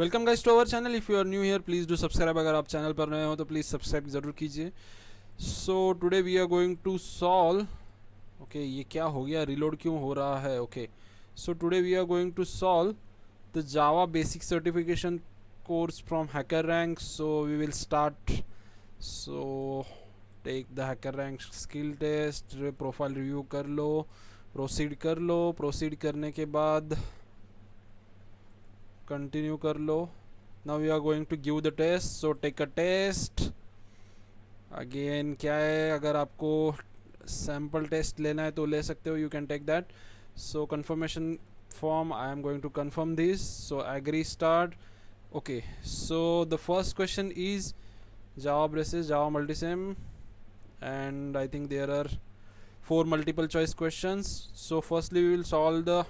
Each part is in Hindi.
Welcome guys to our channel if you are new here please do subscribe अगर आप चैनल पर नए हो तो प्लीज़ सब्सक्राइब ज़रूर कीजिए। So today we are going to solve okay ये क्या हो गया? रिलोड क्यों हो रहा है? Okay so today we are going to solve the Java basic certification course from HackerRank so we will start so take the HackerRank skill test profile review कर लो प्रोसीड कर लो। प्रोसीड करने के बाद कंटिन्यू कर लो। Now you are going to give the test so take a test again क्या है? अगर आपको सैंपल टेस्ट लेना है तो ले सकते हो you can take that so confirmation form I am going to confirm this so agree start okay so the first question is Java braces Java multiset and I think there are four multiple choice question so firstly we will solve the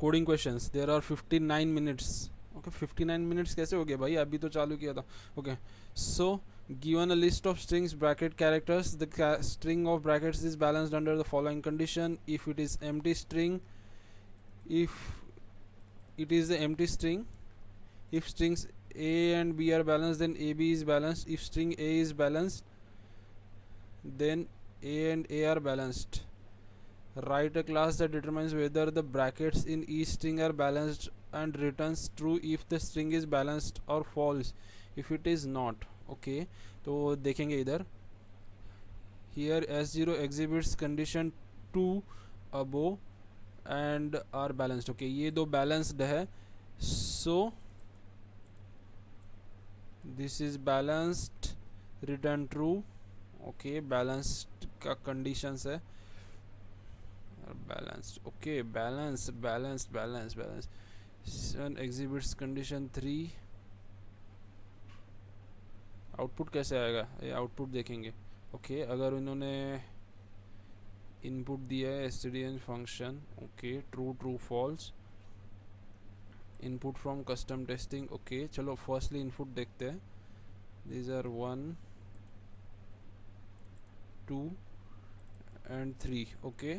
coding questions there are fifty nine minutes okay fifty nine minutes कैसे हो गए भाई अभी तो चालू किया था okay so given a list of strings bracket characters the ca string of brackets is balanced under the following condition if it is empty string if it is the empty string if strings a and b are balanced then ab is balanced if string a is balanced then a and a are balanced Write a class that determines whether the brackets in each string are balanced and returns true if the string is balanced or false if it is not okay तो देखेंगे इधर here s0 exhibits condition 2 above and are balanced okay ये दो balanced है so this is balanced return true okay balanced का conditions है balanced okay balanced balanced balanced balanced sun exhibits condition three output कैसे आएगा? ये आउटपुट देखेंगे। ओके okay, अगर उन्होंने इनपुट दिया है as function okay true true false input from custom testing okay चलो फर्स्टली इनपुट देखते हैं। These are one two and three okay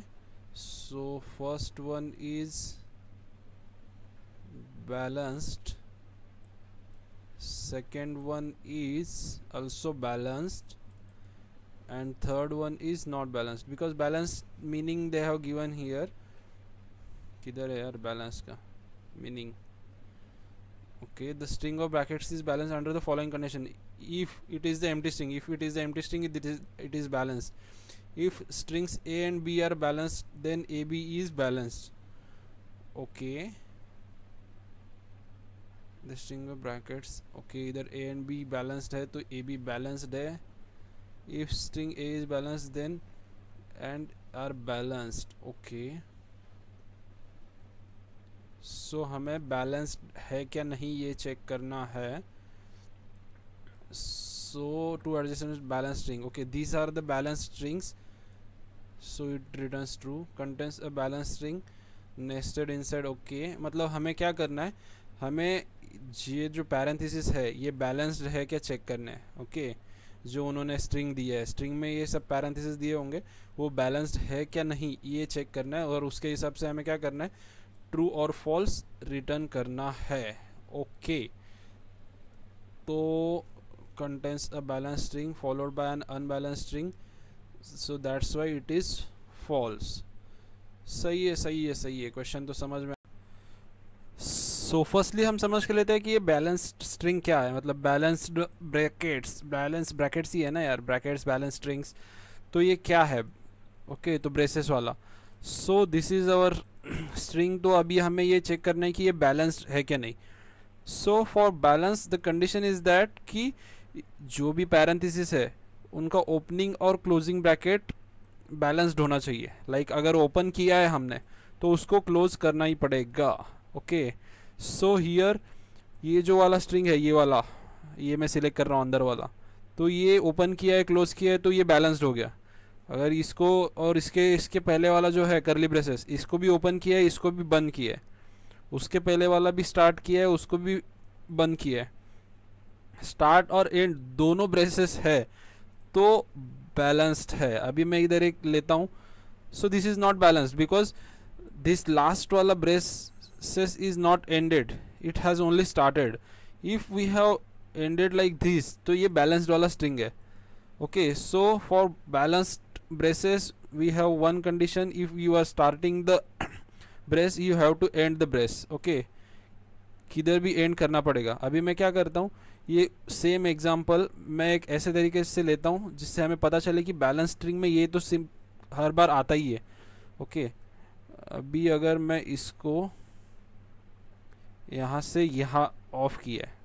so first one is balanced second one is also balanced and third one is not balanced because balanced meaning they have given here किधर है यार balance का meaning okay the string of brackets is balanced under the following condition if it is the empty string if it is the empty string it is it is balanced If strings a and b are balanced then ab is balanced okay the string of brackets okay either a and b balanced hai to ab balanced hai if string a is balanced then and are balanced okay so so, हमें बैलेंस्ड है क्या नहीं ये चेक करना है so to adjacent balance string. Okay, these are the balance strings. So, it returns true. Contains a balance string. Nested inside, okay. मतलब हमें क्या करना है? हमें ये जो पैरेंथिस है, ये बैलेंस्ड है क्या चेक करना है? Okay okay? जो उन्होंने स्ट्रिंग दिया है। स्ट्रिंग में ये सब पैरेंथिस दिए होंगे, वो बैलेंस्ड है क्या नहीं, ये चेक करना है और उसके हिसाब से हमें क्या करना है? ट्रू और फॉल्स रिटर्न करना है। Okay okay. तो contains a balanced string followed by an unbalanced string. So that's why it is false. सही है सही है सही है। क्वेश्चन तो समझ में सो so फर्स्टली हम समझ के लेते हैं कि ये बैलेंस्ड स्ट्रिंग क्या है? मतलब बैलेंस्ड ब्रैकेट्स बैलेंस ब्रैकेट्स ही है ना यार ब्रैकेट्स बैलेंस स्ट्रिंग्स तो ये क्या है? ओके okay, तो ब्रेसेस वाला। So this is our string तो अभी हमें ये चेक करना है कि ये बैलेंस्ड है क्या नहीं। So for balance the condition is that कि जो भी पैरेंथिस है, उनका ओपनिंग और क्लोजिंग ब्रैकेट बैलेंस्ड होना चाहिए। लाइक like, अगर ओपन किया है हमने तो उसको क्लोज करना ही पड़ेगा। ओके सो हियर ये जो वाला स्ट्रिंग है, ये वाला, ये मैं सिलेक्ट कर रहा हूँ अंदर वाला तो ये ओपन किया है क्लोज किया है तो ये बैलेंस्ड हो गया। अगर इसको, और इसके इसके पहले वाला जो है करली ब्रेसेस इसको भी ओपन किया है, इसको भी बंद किया है। उसके पहले वाला भी स्टार्ट किया है, उसको भी बंद किया है। स्टार्ट और एंड दोनों ब्रेसेस है तो बैलेंस्ड है। अभी मैं इधर एक लेता हूँ। So this is not balanced because this last वाला braces is not ended it has only started if we have ended like this तो ये बैलेंस्ड वाला स्ट्रिंग है। Okay so for balanced braces we have one condition if you are starting the brace you have to end the brace okay किधर भी एंड करना पड़ेगा। अभी मैं क्या करता हूँ? ये सेम एग्जांपल मैं एक ऐसे तरीके से लेता हूँ, जिससे हमें पता चले कि बैलेंस स्ट्रिंग में ये तो सिम हर बार आता ही है। ओके अभी अगर मैं इसको यहाँ से यहाँ ऑफ़ किया है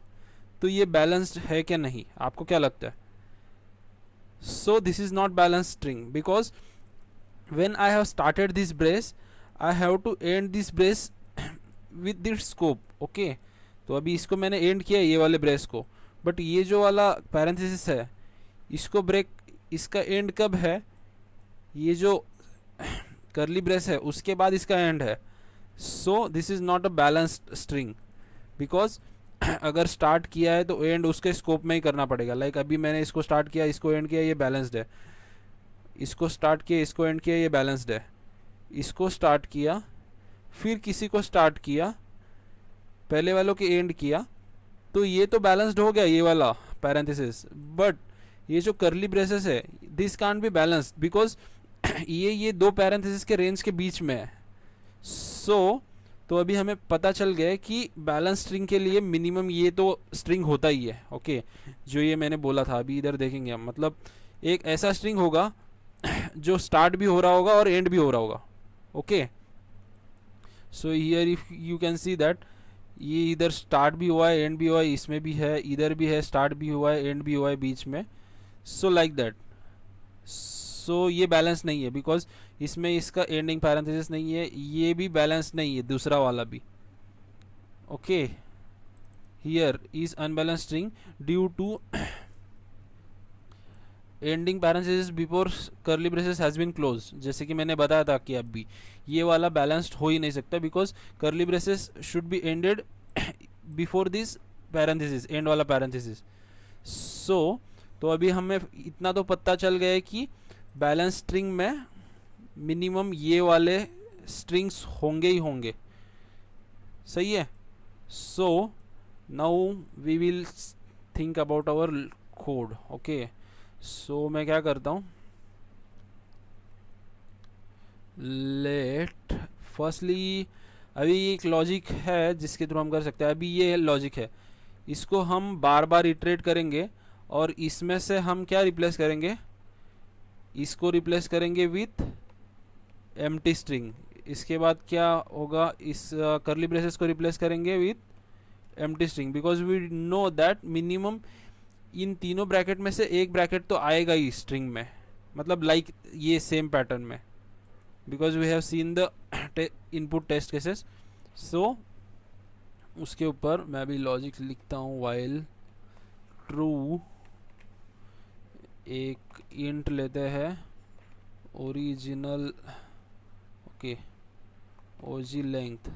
तो ये बैलेंस्ड है क्या नहीं? आपको क्या लगता है? So this is not balance string because when I have started this brace I have to end this brace with this scope okay तो अभी इसको मैंने एंड किया ये वाले ब्रेस को। बट ये जो वाला पैरेंथिस है, इसको ब्रेक इसका एंड कब है? ये जो करली ब्रेस है, उसके बाद इसका एंड है। So this is not a balanced string because अगर स्टार्ट किया है तो एंड उसके स्कोप में ही करना पड़ेगा। लाइक like अभी मैंने इसको स्टार्ट किया, इसको एंड किया, ये बैलेंस्ड है। इसको स्टार्ट किया, इसको एंड किया, ये बैलेंस्ड है। इसको स्टार्ट किया, फिर किसी को स्टार्ट किया, पहले वालों के एंड किया तो ये तो बैलेंस्ड हो गया ये वाला पैरेंथिस बट ये जो करली ब्रेसेस है this can't be balanced because ये ये दो पैरेंथिस के रेंज के बीच में है. सो so, तो अभी हमें पता चल गया कि बैलेंस स्ट्रिंग के लिए मिनिमम ये तो स्ट्रिंग होता ही है ओके जो ये मैंने बोला था अभी इधर देखेंगे हम. मतलब एक ऐसा स्ट्रिंग होगा जो स्टार्ट भी हो रहा होगा और एंड भी हो रहा होगा okay so here if you can see that ये इधर स्टार्ट भी हुआ है एंड भी हुआ है, इसमें भी है, इधर भी है स्टार्ट भी हुआ है एंड भी हुआ है बीच में। सो लाइक दैट सो ये बैलेंस नहीं है बिकॉज़ इसमें इसका एंडिंग पैरेंथेसिस नहीं है, ये भी बैलेंस नहीं है, दूसरा वाला भी। Okay here is unbalance string due to ending parenthesis before curly braces has been close जैसे कि मैंने बताया था कि अब भी ये वाला बैलेंस्ड हो ही नहीं सकता because curly braces should be ended before this parenthesis end वाला पैरेंथेसिस सो तो अभी हमें इतना तो पता चल गया है कि बैलेंस स्ट्रिंग में मिनिमम ये वाले स्ट्रिंग्स होंगे ही होंगे। सही है? So now we will think about our code okay so so, मैं क्या करता हूँ? लेट फर्स्टली अभी एक लॉजिक है जिसके थ्रू हम कर सकते हैं। अभी ये लॉजिक है। इसको हम बार बार इटरेट करेंगे और इसमें से हम क्या रिप्लेस करेंगे? इसको रिप्लेस करेंगे विथ एमटी स्ट्रिंग इसके बाद क्या होगा? इस करली uh, ब्रेसेस को रिप्लेस करेंगे with empty string because we know that minimum इन तीनों ब्रैकेट में से एक ब्रैकेट तो आएगा ही स्ट्रिंग में। मतलब लाइक like ये सेम पैटर्न में। Because we have seen the input test cases so उसके ऊपर मैं अभी लॉजिक लिखता हूँ वाइल ट्रू एक इंट लेते हैं। Original okay OG length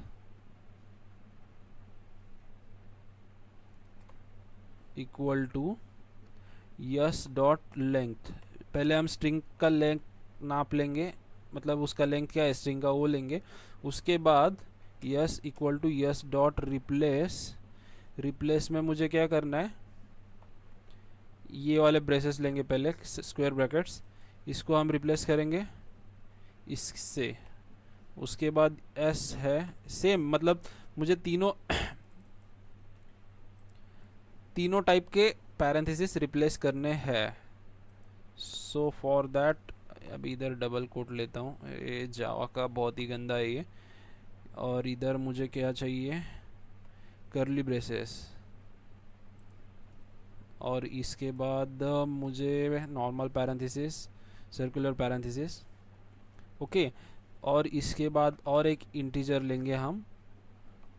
equal to S dot length पहले हम स्ट्रिंग का लेंथ नाप लेंगे मतलब उसका लेंथ क्या है? स्ट्रिंग का वो लेंगे। उसके बाद S equal to S dot replace replace में मुझे क्या करना है? ये वाले ब्रेसेस लेंगे पहले स्क्वायर ब्रैकेट्स इसको हम रिप्लेस करेंगे इससे। उसके बाद एस है सेम मतलब मुझे तीनों तीनों टाइप के पैरेंथेसिस रिप्लेस करने हैं। सो फॉर दैट अभी इधर डबल कोट लेता हूँ। ये जावा का बहुत ही गंदा है ये। और इधर मुझे क्या चाहिए? करली ब्रेसेस और इसके बाद मुझे normal parenthesis circular parenthesis okay और इसके बाद और एक इंटीजर लेंगे हम।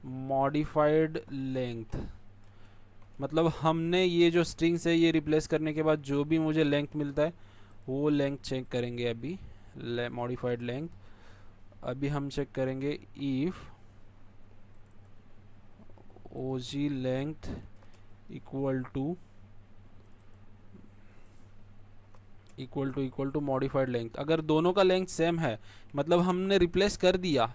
मॉडिफाइड लेंथ मतलब हमने ये जो स्ट्रिंग्स है, ये रिप्लेस करने के बाद जो भी मुझे लेंथ मिलता है, वो लेंथ चेक करेंगे अभी मॉडिफाइड लेंथ अभी हम चेक करेंगे if O G length equal to equal to equal to modified length अगर दोनों का लेंथ सेम है मतलब हमने रिप्लेस कर दिया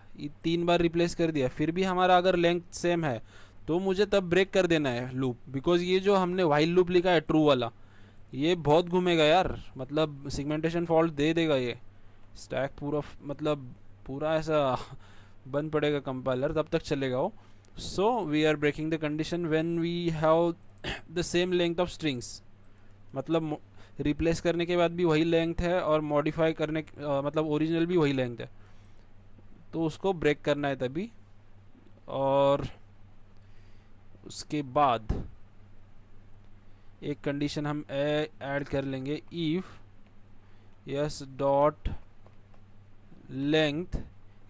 तीन बार रिप्लेस कर दिया, फिर भी हमारा अगर लेंथ सेम है तो मुझे तब ब्रेक कर देना है लूप बिकॉज़ ये जो हमने वाइल लूप लिखा है ट्रू वाला ये बहुत घूमेगा यार मतलब सिगमेंटेशन फॉल्ट दे देगा ये। स्टैक पूरा मतलब पूरा ऐसा बंद पड़ेगा कंपाइलर तब तक चलेगा वो। So we are breaking the condition when we have the same length of strings मतलब रिप्लेस करने के बाद भी वही लेंथ है और मॉडिफाई करने आ, मतलब ओरिजिनल भी वही लेंथ है। तो उसको ब्रेक करना है तभी और उसके बाद एक कंडीशन हम ऐड कर लेंगे if S dot length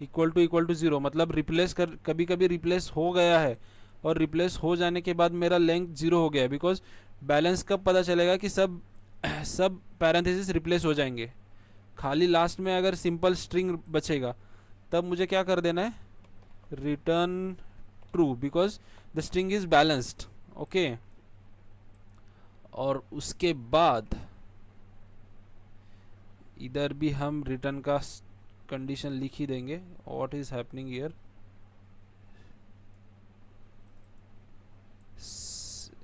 equal to equal to zero मतलब रिप्लेस कर कभी कभी रिप्लेस हो गया है और रिप्लेस हो जाने के बाद मेरा लेंथ ज़ीरो हो गया बिकॉज़ बैलेंस कब पता चलेगा कि सब सब पैरेंथेसिस रिप्लेस हो जाएँगे। खाली लास्ट में अगर सिंपल स्ट्रिंग बचेगा, तब मुझे क्या कर देना है? Return true because the string is balanced okay और उसके बाद इधर भी हम रिटर्न का कंडीशन लिख ही देंगे। What is happening here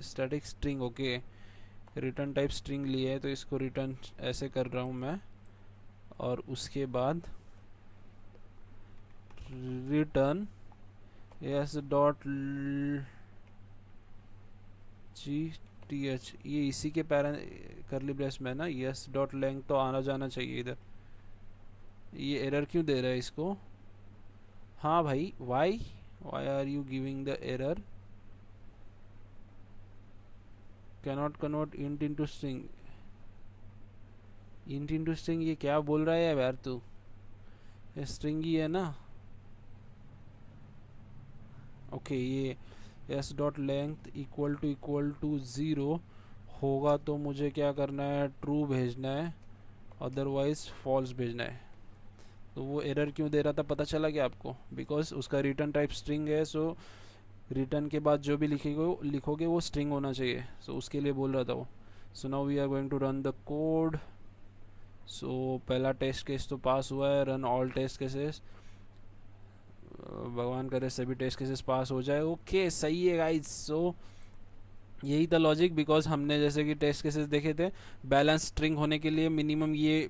static string okay return type string लिए है तो इसको रिटर्न ऐसे कर रहा हूँ मैं। और उसके बाद return S dot G T H ये इसी के पैर करली ब्रेस में ना? यस डॉट लेंग तो आना जाना चाहिए इधर। ये एरर क्यों दे रहा है इसको? हाँ भाई why why are you giving the error cannot convert int into string int into string ये क्या बोल रहा है यार तू? ये स्ट्रिंग ही है ना? ओके ये S dot length equal to equal to zero होगा तो मुझे क्या करना है? ट्रू भेजना है अदरवाइज़ फॉल्स भेजना है। तो वो एरर क्यों दे रहा था पता चला क्या आपको? बिकॉज़ उसका रिटर्न टाइप स्ट्रिंग है सो रिटर्न के बाद जो भी लिखेगे लिखोगे वो स्ट्रिंग होना चाहिए। सो so, उसके लिए बोल रहा था वो। So now we are going to run the code so पहला टेस्ट केस तो पास हुआ है रन ऑल टेस्ट केसेस भगवान करे सभी टेस्ट केसेस पास हो जाए। ओके सही है गाइज़ सो यही था लॉजिक बिकॉज़ हमने जैसे कि टेस्ट केसेस देखे थे बैलेंस स्ट्रिंग होने के लिए मिनिमम ये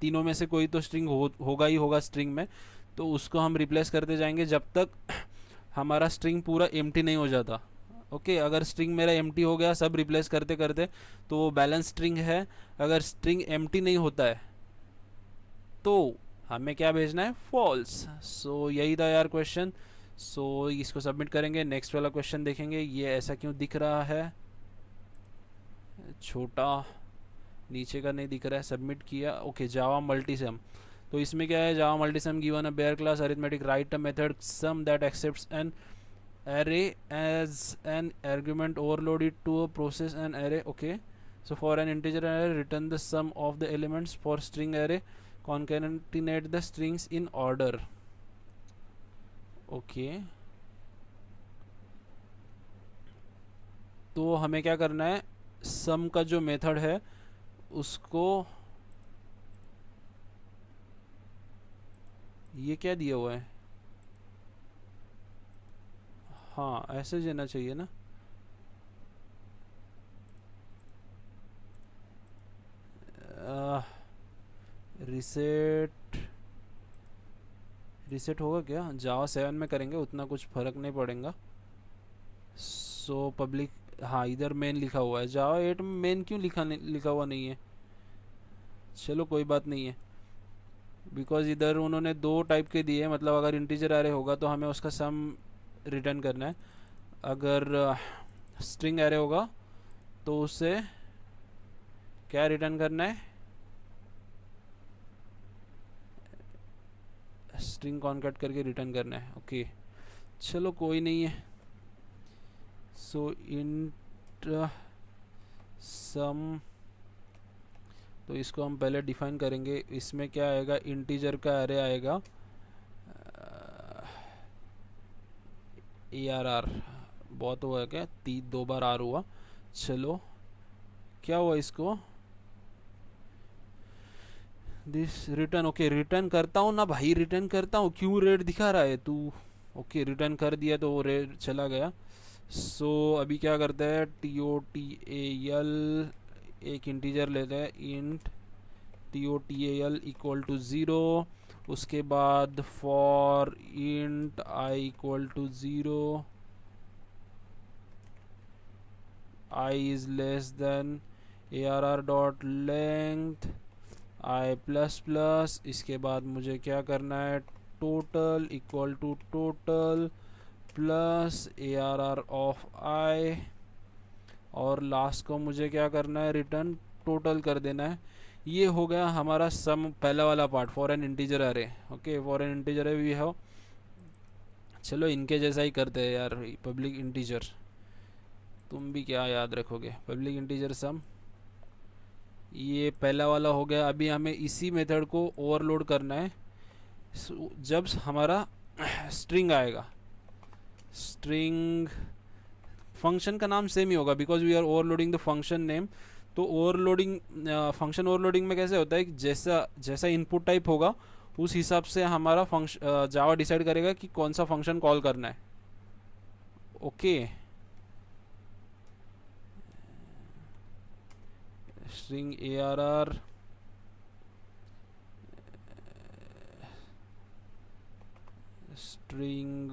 तीनों में से कोई तो स्ट्रिंग हो, होगा ही होगा स्ट्रिंग में तो उसको हम रिप्लेस करते जाएँगे जब तक हमारा स्ट्रिंग पूरा एम नहीं हो जाता। ओके okay, अगर स्ट्रिंग मेरा एम हो गया सब रिप्लेस करते करते तो वो बैलेंस स्ट्रिंग है। अगर स्ट्रिंग एम नहीं होता है तो हमें क्या भेजना है? फॉल्स सो so, यही था यार क्वेश्चन सो so, इसको सबमिट करेंगे. नेक्स्ट वाला क्वेश्चन देखेंगे. ये ऐसा क्यों दिख रहा है? छोटा. नीचे का नहीं दिख रहा है. सबमिट किया. ओके जावा मल्टीसम तो इसमें क्या है? Java multisum given a bare class arithmetic write a method sum that accepts an array as an argument overload it to a process an array okay so for an integer array return the sum of the elements for string array concatenate the strings in order. Okay okay. तो हमें क्या करना है? सम का जो मेथड है उसको ये क्या दिया हुआ है? हाँ ऐसे देना चाहिए ना? आ, रिसेट रिसेट होगा क्या? जावा सेवन में करेंगे, उतना कुछ फ़र्क नहीं पड़ेगा। सो पब्लिक हाँ इधर मेन लिखा हुआ है। जावा एट में मेन क्यों लिखा नहीं, लिखा हुआ नहीं है? चलो, कोई बात नहीं है। बिकॉज़ इधर उन्होंने दो टाइप के दिए मतलब अगर इंटीजर एरे होगा तो हमें उसका सम रिटर्न करना है। अगर स्ट्रिंग एरे होगा तो उससे क्या रिटर्न करना है? स्ट्रिंग कॉन्कट करके रिटर्न करना है। ओके चलो, कोई नहीं है। सो इंट सम तो इसको हम पहले डिफाइन करेंगे। इसमें क्या आएगा? इंटीजर का एरे आएगा। ए आर आर बहुत हुआ क्या? तीन दो बार आर हुआ। चलो, क्या हुआ इसको? दिस रिटर्न ओके रिटर्न करता हूँ ना भाई रिटर्न करता हूँ क्यों रेट दिखा रहा है तू? ओके रिटर्न कर दिया तो वो रेट चला गया। सो so, अभी क्या करते हैं? T O T A L एक इंटीजर लेते हैं int T O T A L equal to zero उसके बाद for int I equal to zero I is less than A R R dot length I plus plus इसके बाद मुझे क्या करना है? Total equal to total plus A R R of I और लास्ट को मुझे क्या करना है? रिटर्न टोटल कर देना है। ये हो गया हमारा सम पहला वाला part for an integer array okay for an integer we. Have चलो इनके जैसा ही करते हैं यार पब्लिक इंटीजर तुम भी क्या याद रखोगे? पब्लिक इंटीजर सम ये पहला वाला हो गया। अभी हमें इसी मेथड को ओवरलोड करना है। जब हमारा स्ट्रिंग आएगा। स्ट्रिंग फ़ंक्शन का नाम सेम ही होगा। Because we are overloading the function name तो ओवरलोडिंग फ़ंक्शन ओवरलोडिंग में कैसे होता है कि जैसा जैसा इनपुट टाइप होगा, उस हिसाब से हमारा फ़ंक्शन जावा डिसाइड करेगा कि कौन सा फ़ंक्शन कॉल करना है। Okay okay. String arr string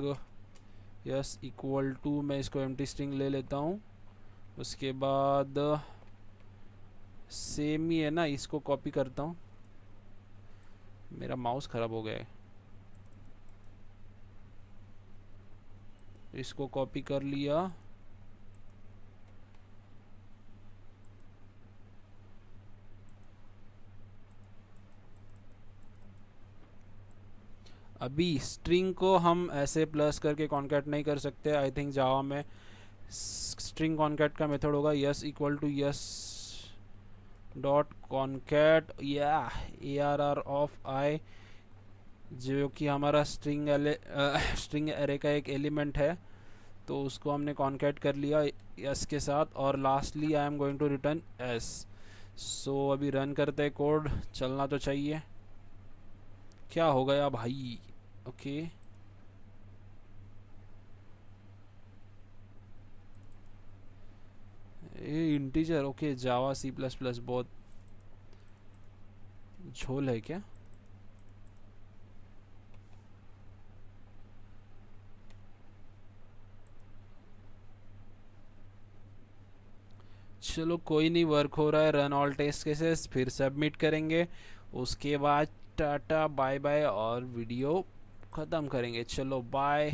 S equal to मैं इसको एम स्ट्रिंग ले लेता हूँ। उसके बाद सेम ही है ना, इसको कॉपी करता हूँ। मेरा माउस ख़राब हो गया है। इसको कॉपी कर लिया। अभी स्ट्रिंग को हम ऐसे प्लस करके कॉन्कैट नहीं कर सकते आई थिंक जावा में स्ट्रिंग कॉन्कैट का मेथड होगा S equal to S dot concat या A R R of I जो कि हमारा स्ट्रिंग एले स्ट्रिंग एरे का एक एलिमेंट है तो उसको हमने कॉन्कैट कर लिया यस के साथ और lastly I am going to return S so अभी रन करते कोड चलना तो चाहिए। क्या हो गया भाई? ओके ये integer okay Java C plus plus बहुत झोल है क्या? चलो, कोई नहीं वर्क हो रहा है रन ऑल टेस्ट केसेस फिर सबमिट करेंगे। उसके बाद, टाटा बाय बाय और वीडियो ख़त्म करेंगे। चलो बाय